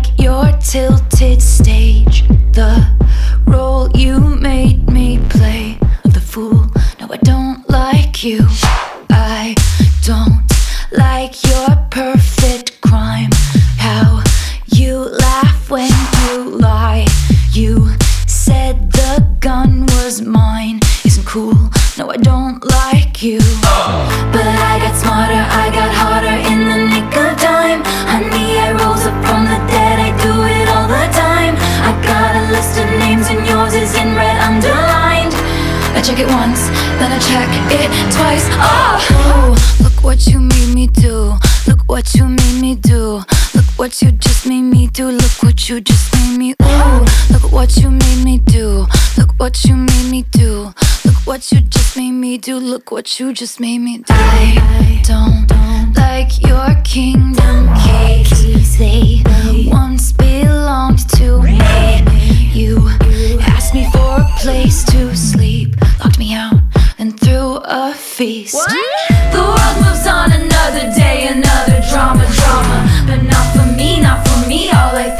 like your tilted stage. The role you made me play of the fool. No, I don't like you. I don't like your perfect crime. How you laugh when you lie. You said the gun was mine. Isn't cool. No, I don't like you. But I check it once, then I check it twice. Ah! Oh, look what you made me do. Look what you made me do. Look what you just made me do. Look what you just made me. Ooh, look what you made me do. Look what you made me do. Look what you just made me do. Look what you just made me do. I don't like your kingdom keys. They once belonged to me. You asked me for a place to sleep, me out, and threw a feast. The world moves on another day, another drama, drama. But not for me, not for me. All I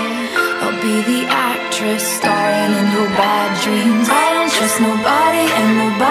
Be the actress starring in your bad dreams. I don't trust nobody, and nobody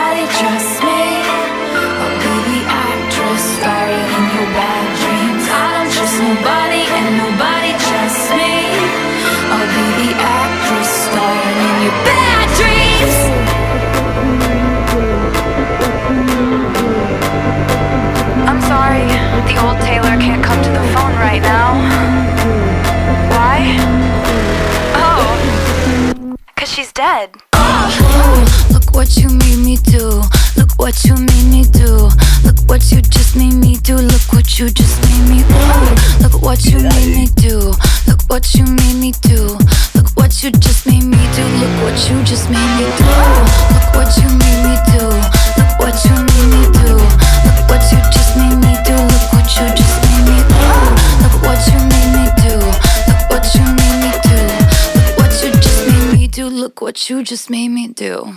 cause she's. Look what you made me do. Look what you made me do. Look what you just made me do. Look what you just made me do. Look what you made me do. Look what you made me do. Look what you just made me do. Look what you just made me do. Look what you made me do. Look what you do. Look what you just made me do.